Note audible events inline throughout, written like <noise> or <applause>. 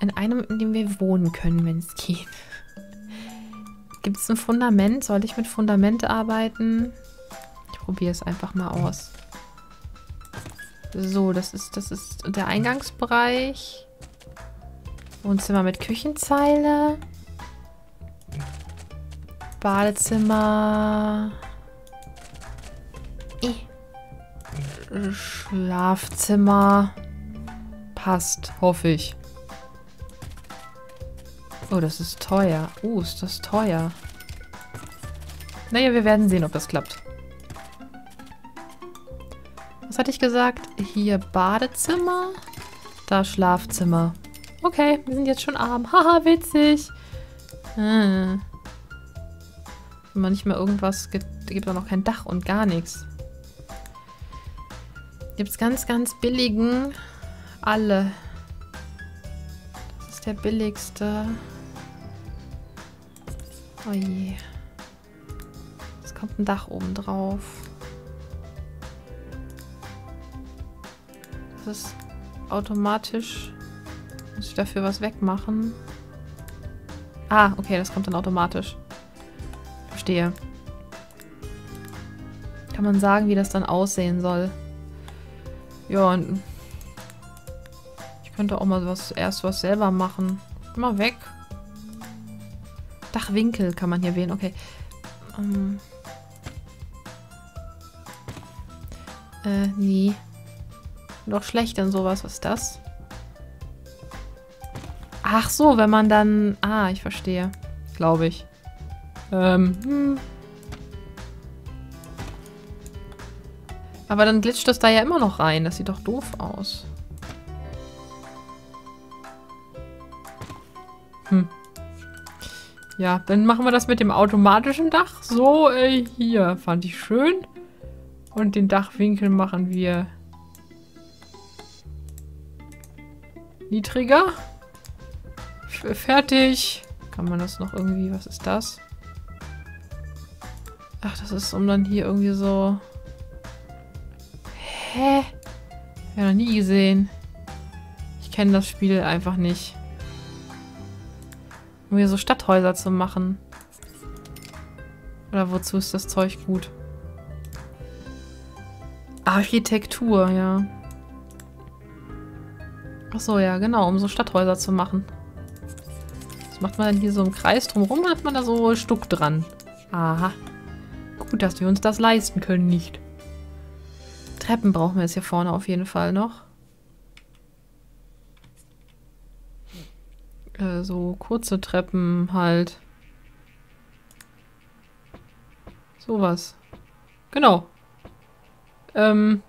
In einem, in dem wir wohnen können, wenn es geht. Gibt es ein Fundament? Soll ich mit Fundament arbeiten? Ich probiere es einfach mal aus. So, das ist, das ist der Eingangsbereich. Wohnzimmer mit Küchenzeile. Badezimmer. Schlafzimmer. Passt, hoffe ich. Oh, das ist teuer. Oh, ist das teuer. Naja, wir werden sehen, ob das klappt. Was hatte ich gesagt? Hier Badezimmer. Da Schlafzimmer. Okay, wir sind jetzt schon arm. <laughs> Haha, witzig. Hm. Wenn man nicht mehr irgendwas gibt, gibt es noch kein Dach und gar nichts. Gibt es ganz, ganz billigen. Alle. Das ist der billigste. Oh je. Es kommt ein Dach oben drauf. Das ist automatisch. Muss ich dafür was wegmachen? Ah, okay, das kommt dann automatisch. Verstehe. Kann man sagen, wie das dann aussehen soll. Ja, und ich könnte auch mal was erst was selber machen. Mal weg. Dachwinkel kann man hier wählen. Okay. Ähm. Äh, nee. Doch schlecht in sowas. Was ist das? Ach so, wenn man dann... Ah, ich verstehe. Glaube ich. Ähm, hm. Aber dann glitscht das da ja immer noch rein. Das sieht doch doof aus. Hm. Ja, dann machen wir das mit dem automatischen Dach. So, äh, hier. Fand ich schön. Und den Dachwinkel machen wir niedriger. F fertig. Kann man das noch irgendwie... Was ist das? Ach, das ist um dann hier irgendwie so... Hä? Ja, noch nie gesehen. Ich kenne das Spiel einfach nicht. Um hier so Stadthäuser zu machen. Oder wozu ist das Zeug gut? Architektur, ja. Achso, ja, genau, um so Stadthäuser zu machen. Was macht man denn hier so im Kreis drumherum? Hat man da so Stuck dran. Aha. Gut, dass wir uns das leisten können, nicht. Treppen brauchen wir jetzt hier vorne auf jeden Fall noch. Äh, so kurze Treppen halt. Sowas. Genau. Ähm.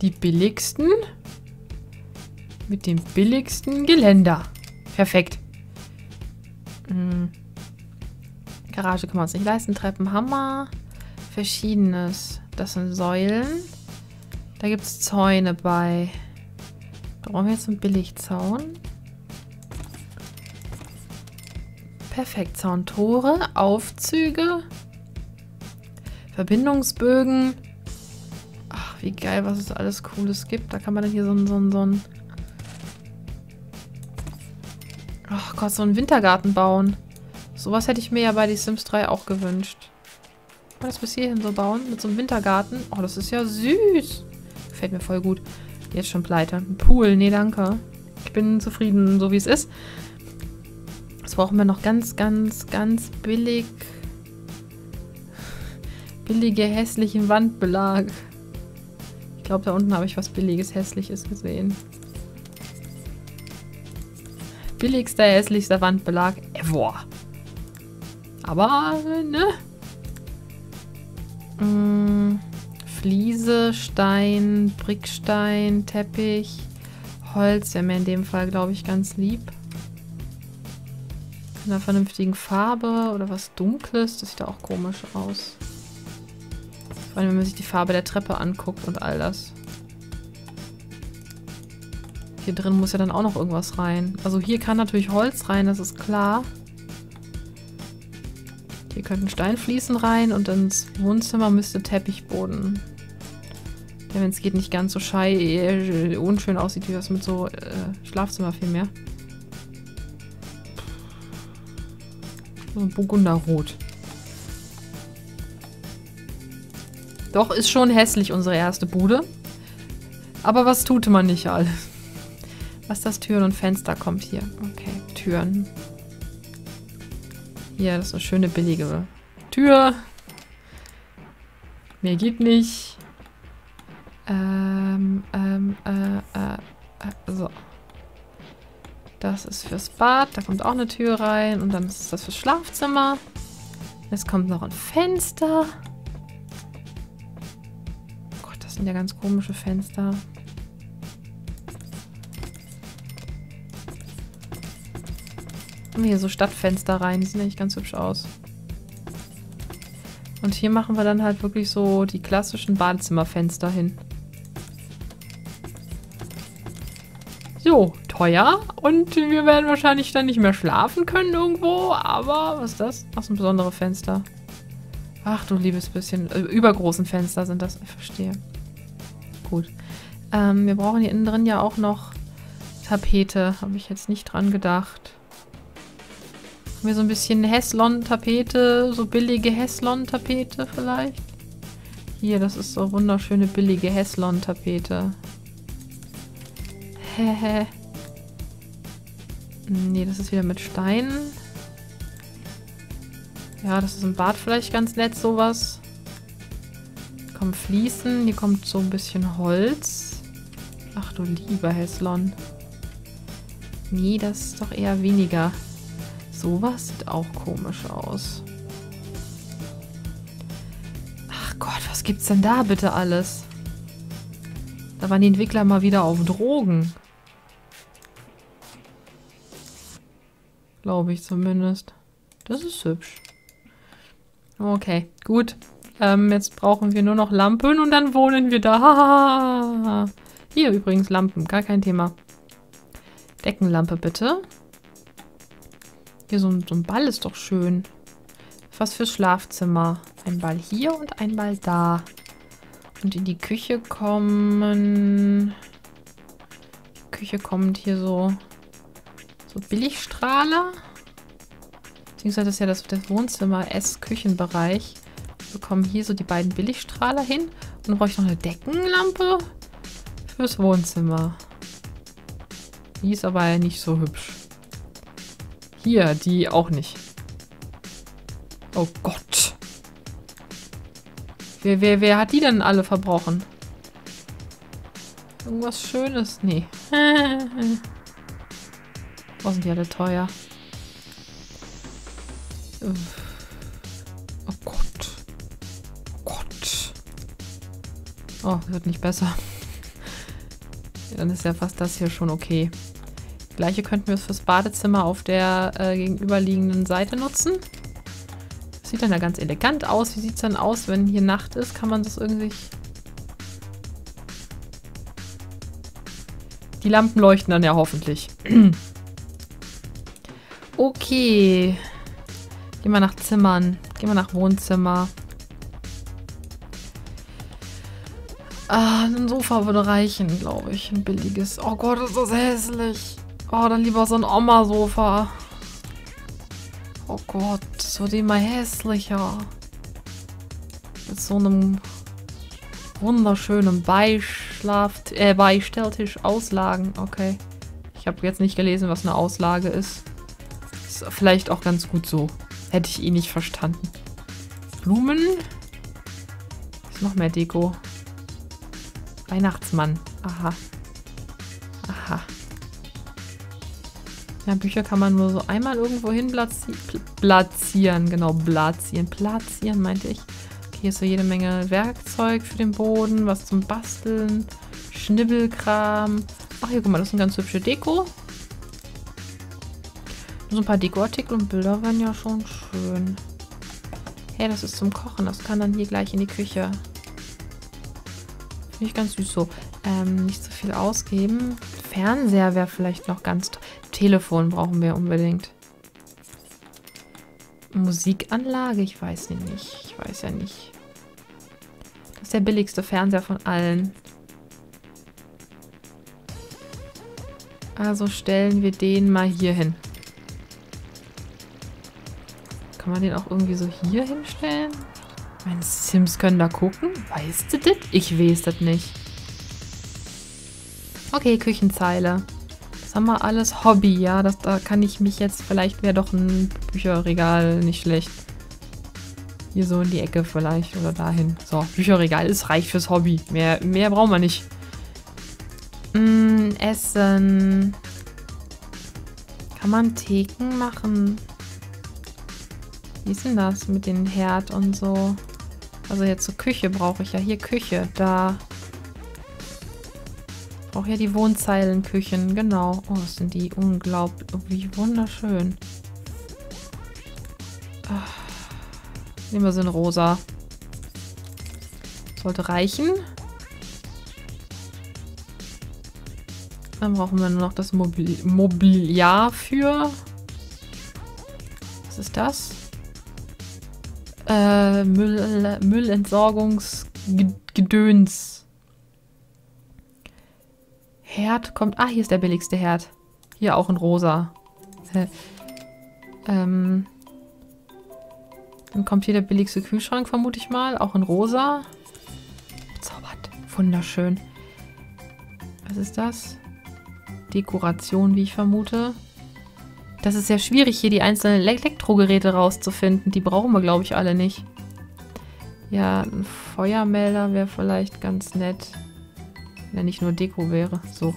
Die billigsten mit dem billigsten Geländer. Perfekt. Hm. Garage kann man uns nicht leisten. Treppenhammer. Verschiedenes. Das sind Säulen. Da gibt es Zäune bei. Brauchen wir jetzt einen Billigzaun. Perfekt. Zauntore, Aufzüge, Verbindungsbögen. Ach, wie geil, was es alles Cooles gibt. Da kann man dann hier so ein, so ein, so ein Ach Gott, so einen Wintergarten bauen. Sowas hätte ich mir ja bei The Sims 3 auch gewünscht. Kann man das bis hierhin so bauen? Mit so einem Wintergarten? Oh, das ist ja süß. Gefällt mir voll gut. Jetzt schon pleite. Ein Pool, nee, danke. Ich bin zufrieden, so wie es ist. Jetzt brauchen wir noch ganz, ganz, ganz billig... Billige, hässlichen Wandbelag. Ich glaube, da unten habe ich was Billiges, Hässliches gesehen. Billigster, hässlichster Wandbelag ever. Aber, ne? Hm. Fliese, Stein, Brickstein, Teppich, Holz wäre mir in dem Fall, glaube ich, ganz lieb. In einer vernünftigen Farbe oder was Dunkles, das sieht auch komisch aus. Vor allem, wenn man sich die Farbe der Treppe anguckt und all das. Hier drin muss ja dann auch noch irgendwas rein. Also hier kann natürlich Holz rein, das ist klar. Hier könnten Steinfliesen rein und ins Wohnzimmer müsste Teppichboden wenn es geht, nicht ganz so schei äh, unschön aussieht, wie das mit so äh, Schlafzimmer vielmehr. So ein Burgunderrot. Doch, ist schon hässlich, unsere erste Bude. Aber was tut man nicht alles? Was das Türen und Fenster kommt hier. Okay, Türen. Hier, das ist eine schöne billige Tür. Mehr geht nicht. Ähm, ähm, äh, äh, äh, so. Das ist fürs Bad. Da kommt auch eine Tür rein. Und dann ist das fürs Schlafzimmer. Jetzt kommt noch ein Fenster. Das sind ja ganz komische Fenster. Wir hier so Stadtfenster rein. Die sehen eigentlich ganz hübsch aus. Und hier machen wir dann halt wirklich so die klassischen Badezimmerfenster hin. So, teuer. Und wir werden wahrscheinlich dann nicht mehr schlafen können irgendwo. Aber, was ist das? Ach, so ein besonderes Fenster. Ach du liebes bisschen. Äh, übergroßen Fenster sind das. Ich verstehe. Gut. Ähm, wir brauchen hier innen drin ja auch noch Tapete. Habe ich jetzt nicht dran gedacht. Haben wir so ein bisschen Heslon-Tapete, so billige Heslon-Tapete vielleicht? Hier, das ist so wunderschöne billige Heslon-Tapete. Hehe. nee, das ist wieder mit Steinen. Ja, das ist im Bad vielleicht ganz nett, sowas kommen Fliesen, hier kommt so ein bisschen Holz. Ach du lieber Heslon. Nee, das ist doch eher weniger. Sowas sieht auch komisch aus. Ach Gott, was gibt's denn da bitte alles? Da waren die Entwickler mal wieder auf Drogen. Glaube ich zumindest. Das ist hübsch. Okay, gut. Ähm, jetzt brauchen wir nur noch Lampen und dann wohnen wir da. Hier übrigens Lampen, gar kein Thema. Deckenlampe bitte. Hier so ein, so ein Ball ist doch schön. Was fürs Schlafzimmer. Ein Ball hier und ein Ball da. Und in die Küche kommen... Die Küche kommt hier so... So Billigstrahler. Beziehungsweise das ist ja das, das Wohnzimmer, Ess-Küchenbereich bekommen hier so die beiden Billigstrahler hin. Und dann brauche ich noch eine Deckenlampe fürs Wohnzimmer. Die ist aber nicht so hübsch. Hier, die auch nicht. Oh Gott. Wer, wer, wer hat die denn alle verbrochen? Irgendwas Schönes? Nee. <laughs> oh, sind die alle teuer. Uff. Oh, wird nicht besser. <laughs> Dann ist ja fast das hier schon okay. Gleiche könnten wir fürs Badezimmer auf der äh, gegenüberliegenden Seite nutzen. Das sieht dann ja ganz elegant aus. Wie sieht es dann aus, wenn hier Nacht ist? Kann man das irgendwie... Die Lampen leuchten dann ja hoffentlich. <clears throat> okay. Gehen wir nach Zimmern. Gehen wir nach Wohnzimmer. Ah, ein Sofa würde reichen, glaube ich. Ein billiges. Oh Gott, ist das hässlich. Oh, dann lieber so ein Oma-Sofa. Oh Gott, das wird immer hässlicher. Mit so einem wunderschönen Beischlaf äh, Beistelltisch Auslagen. Okay. Ich habe jetzt nicht gelesen, was eine Auslage ist. Ist vielleicht auch ganz gut so. Hätte ich eh nicht verstanden. Blumen. Ist noch mehr Deko. Weihnachtsmann. Aha. Aha. Ja, Bücher kann man nur so einmal irgendwo hin platzi platzieren. Genau, platzieren. Platzieren, meinte ich. Okay, hier ist so jede Menge Werkzeug für den Boden, was zum Basteln, Schnibbelkram. Ach, hier, guck mal, das ist eine ganz hübsche Deko. So ein paar Dekoartikel und Bilder wären ja schon schön. Hey, das ist zum Kochen. Das kann dann hier gleich in die Küche. Finde ich ganz süß so. Ähm, nicht so viel ausgeben. Fernseher wäre vielleicht noch ganz... Telefon brauchen wir unbedingt. Musikanlage? Ich weiß nicht. Ich weiß ja nicht. Das ist der billigste Fernseher von allen. Also stellen wir den mal hier hin. Kann man den auch irgendwie so hier hinstellen? Meine Sims können da gucken. Weißt du das? Ich weiß das nicht. Okay, Küchenzeile. Das haben wir alles Hobby, ja. Das, da kann ich mich jetzt... Vielleicht wäre doch ein Bücherregal nicht schlecht. Hier so in die Ecke vielleicht oder dahin. So, Bücherregal ist reich fürs Hobby. Mehr, mehr brauchen wir nicht. Mm, Essen. Kann man Theken machen? Wie ist denn das mit dem Herd und so? Also jetzt so Küche brauche ich ja. Hier Küche, da. Ich brauche ja die Wohnzeilenküchen, genau. Oh, sind die unglaublich, oh, wie wunderschön. Ach. Nehmen wir so in rosa. Sollte reichen. Dann brauchen wir nur noch das Mobil Mobiliar für. Was ist das? Äh, Müll, Müllentsorgungsgedöns. Herd kommt. Ah, hier ist der billigste Herd. Hier auch in rosa. ähm. Dann kommt hier der billigste Kühlschrank, vermute ich mal. Auch in rosa. Bezaubert. Wunderschön. Was ist das? Dekoration, wie ich vermute. Das ist sehr schwierig, hier die einzelnen Elektrogeräte rauszufinden. Die brauchen wir, glaube ich, alle nicht. Ja, ein Feuermelder wäre vielleicht ganz nett. Wenn nicht nur Deko wäre. So,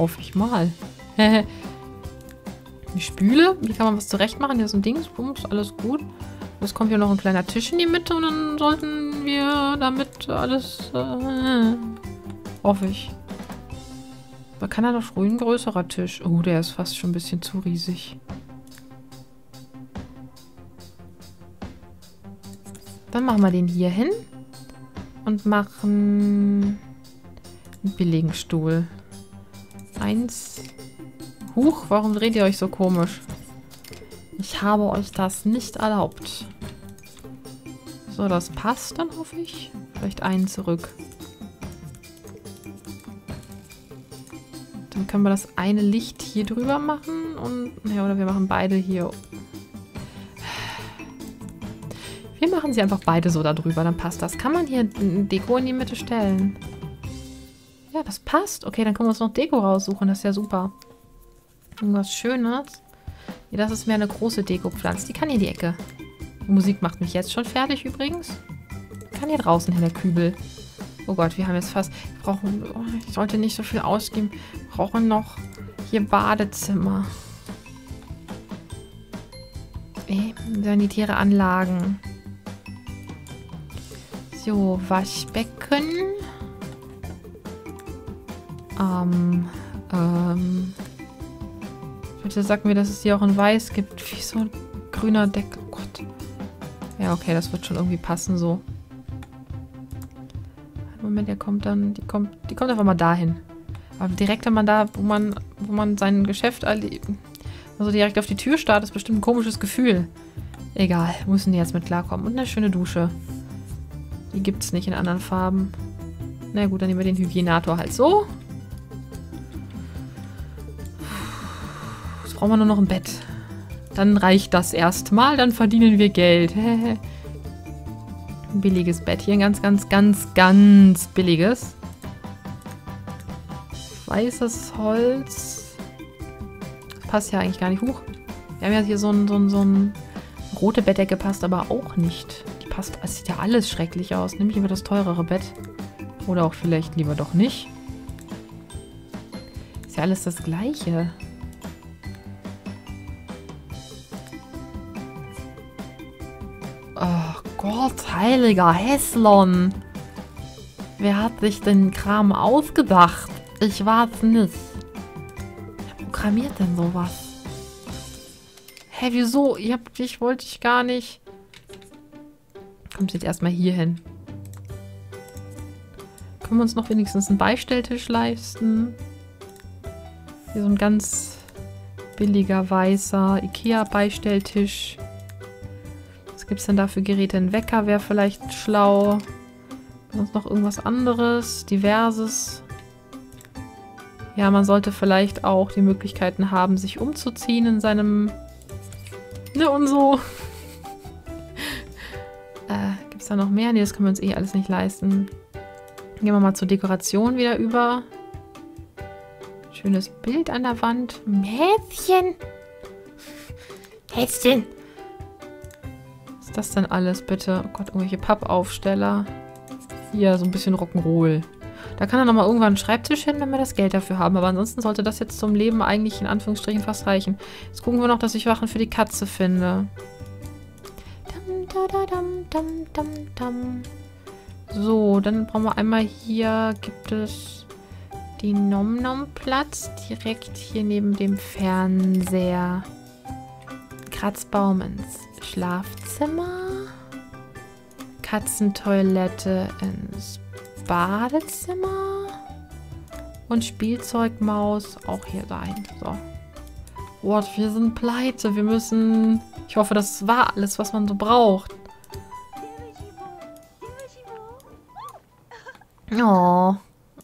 hoffe ich mal. <laughs> die Spüle, hier kann man was zurecht machen. Hier ist ein Dingsbums, alles gut. Es kommt hier noch ein kleiner Tisch in die Mitte und dann sollten wir damit alles... Äh, hoffe ich. Aber kann er doch ruhig ein größerer Tisch. Oh, der ist fast schon ein bisschen zu riesig. Dann machen wir den hier hin. Und machen einen billigen Stuhl. Eins. Huch, warum dreht ihr euch so komisch? Ich habe euch das nicht erlaubt. So, das passt dann, hoffe ich. Vielleicht einen zurück. Dann können wir das eine Licht hier drüber machen und... Ja, oder wir machen beide hier. Machen sie einfach beide so da drüber, dann passt das. Kann man hier Deko in die Mitte stellen? Ja, das passt. Okay, dann können wir uns noch Deko raussuchen. Das ist ja super. Irgendwas Schönes. Ja, das ist mehr eine große Deko-Pflanze. Die kann hier die Ecke. Die Musik macht mich jetzt schon fertig übrigens. Kann hier draußen hin, der Kübel. Oh Gott, wir haben jetzt fast... Wir brauchen... Oh, ich sollte nicht so viel ausgeben. Wir brauchen noch hier Badezimmer. Äh, sanitäre Anlagen. So, Waschbecken. Ähm, ähm... Bitte sag mir, dass es hier auch in Weiß gibt. Wie so ein grüner Deckel. Oh Gott. Ja, okay, das wird schon irgendwie passen so. Moment, der kommt dann, die kommt, die kommt einfach mal dahin. Aber direkt, wenn man da, wo man, wo man sein Geschäft, also direkt auf die Tür startet, ist bestimmt ein komisches Gefühl. Egal, müssen die jetzt mit klarkommen. Und eine schöne Dusche. Die gibt es nicht in anderen Farben. Na gut, dann nehmen wir den Hygienator halt so. Jetzt brauchen wir nur noch ein Bett. Dann reicht das erstmal, dann verdienen wir Geld. Ein <laughs> billiges Bett hier, ein ganz, ganz, ganz, ganz billiges. Weißes Holz. Passt ja eigentlich gar nicht hoch. Wir haben ja hier so ein, so ein, so ein rote Bettdecke passt aber auch nicht. Passt, es sieht ja alles schrecklich aus. Nimm ich lieber das teurere Bett. Oder auch vielleicht lieber doch nicht. Ist ja alles das gleiche. Gott, heiliger Heslon. Wer hat sich den Kram ausgedacht? Ich weiß nicht. Wer programmiert denn sowas? Hä, wieso? Ihr habt, ich wollte ich gar nicht. Kommt jetzt erstmal hier hin. Können wir uns noch wenigstens einen Beistelltisch leisten? Hier so ein ganz billiger weißer Ikea-Beistelltisch. Was gibt es denn da für Geräte? Ein Wecker wäre vielleicht schlau. Sonst noch irgendwas anderes, diverses. Ja, man sollte vielleicht auch die Möglichkeiten haben, sich umzuziehen in seinem... Ne, und so. Es da noch mehr? Ne, das können wir uns eh alles nicht leisten. Gehen wir mal zur Dekoration wieder über. Schönes Bild an der Wand. Mädchen! Häschen! Was ist das denn alles, bitte? Oh Gott, irgendwelche Pappaufsteller. Hier, so ein bisschen Rock'n'Roll. Da kann er nochmal irgendwann einen Schreibtisch hin, wenn wir das Geld dafür haben. Aber ansonsten sollte das jetzt zum Leben eigentlich in Anführungsstrichen fast reichen. Jetzt gucken wir noch, dass ich Wachen für die Katze finde. So, dann brauchen wir einmal hier, gibt es den Nom-Nom-Platz direkt hier neben dem Fernseher. Kratzbaum ins Schlafzimmer. Katzentoilette ins Badezimmer. Und Spielzeugmaus auch hier rein. So. What, wir sind pleite. Wir müssen... Ich hoffe, das war alles, was man so braucht. Oh.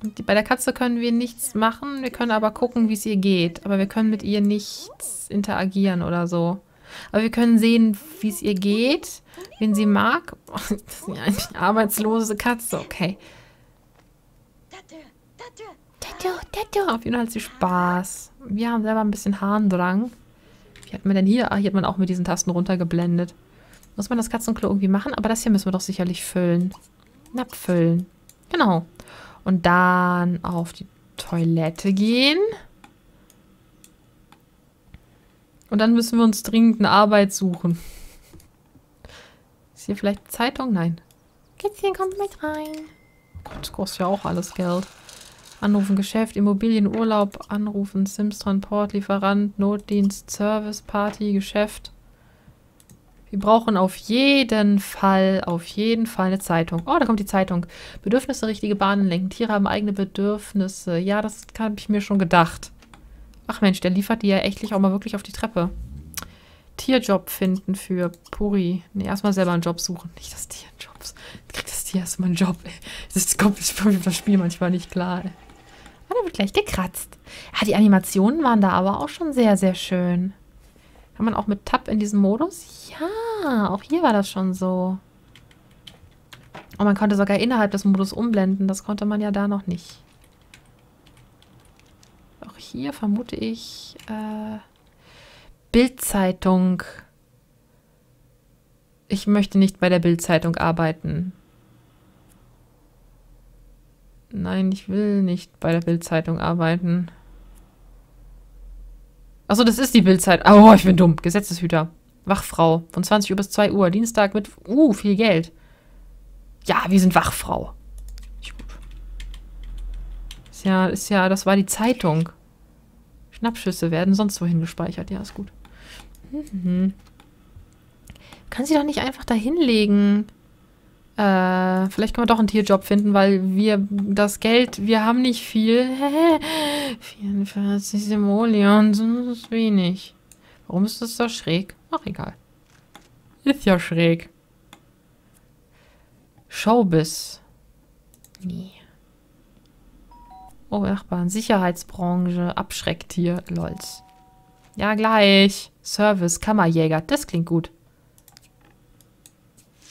Und bei der Katze können wir nichts machen. Wir können aber gucken, wie es ihr geht. Aber wir können mit ihr nichts interagieren oder so. Aber wir können sehen, wie es ihr geht, wen sie mag. <laughs> das ist ja eine arbeitslose Katze, okay. Tattoo, Tattoo. Auf jeden Fall hat sie Spaß. Wir haben selber ein bisschen Harndrang. Wie hat man denn hier? Ah, hier hat man auch mit diesen Tasten runtergeblendet. Muss man das Katzenklo irgendwie machen? Aber das hier müssen wir doch sicherlich füllen. Knapp füllen. Genau. Und dann auf die Toilette gehen. Und dann müssen wir uns dringend eine Arbeit suchen. Ist hier vielleicht Zeitung? Nein. Kätzchen kommt mit rein. Gott, das kostet ja auch alles Geld. Anrufen, Geschäft, Immobilien, Urlaub, Anrufen, Sims, Transport, Lieferant, Notdienst, Service, Party, Geschäft. Wir brauchen auf jeden Fall, auf jeden Fall eine Zeitung. Oh, da kommt die Zeitung. Bedürfnisse, richtige Bahnen lenken. Tiere haben eigene Bedürfnisse. Ja, das habe ich mir schon gedacht. Ach Mensch, der liefert die ja echtlich auch mal wirklich auf die Treppe. Tierjob finden für Puri. Nee, erstmal selber einen Job suchen. Nicht das Tier Jobs. Kriegt das Tier erstmal einen Job, ey. <laughs> Das kommt das Spiel manchmal nicht klar, ey. Ah, da wird gleich gekratzt. Ja, die Animationen waren da aber auch schon sehr, sehr schön. Kann man auch mit Tab in diesem Modus? Ja, auch hier war das schon so. Und man konnte sogar innerhalb des Modus umblenden. Das konnte man ja da noch nicht hier vermute ich äh, Bildzeitung. Ich möchte nicht bei der Bildzeitung arbeiten. Nein, ich will nicht bei der Bildzeitung arbeiten. Achso, das ist die Bildzeit. Oh, ich bin dumm. Gesetzeshüter. Wachfrau. Von 20 Uhr bis 2 Uhr. Dienstag mit... Uh, viel Geld. Ja, wir sind Wachfrau. Ist ja, ist ja, das war die Zeitung. Schnappschüsse werden sonst wohin gespeichert. Ja, ist gut. Mhm. Kann sie doch nicht einfach da hinlegen. Äh, vielleicht können wir doch einen Tierjob finden, weil wir das Geld, wir haben nicht viel. 44 Simoleons, das ist wenig. Warum ist das so schräg? Ach, egal. Ist ja schräg. Showbiz. Nee. Oh, Nachbarn. Sicherheitsbranche. Abschreckt hier. Lols. Ja, gleich. Service. Kammerjäger. Das klingt gut.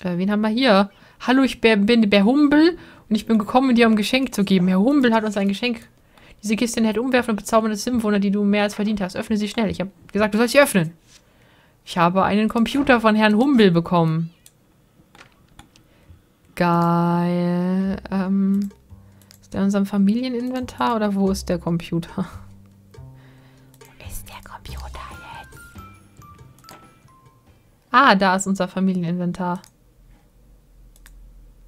Äh, wen haben wir hier? Hallo, ich bin Bär Humbel und ich bin gekommen, dir ein Geschenk zu geben. Herr Humbel hat uns ein Geschenk. Diese Kiste enthält umwerfende und bezaubernde Simwunder, die du mehr als verdient hast. Öffne sie schnell. Ich habe gesagt, du sollst sie öffnen. Ich habe einen Computer von Herrn Humbel bekommen. Geil. Ähm, ist der in unserem Familieninventar oder wo ist der Computer? Wo ist der Computer jetzt? Ah, da ist unser Familieninventar.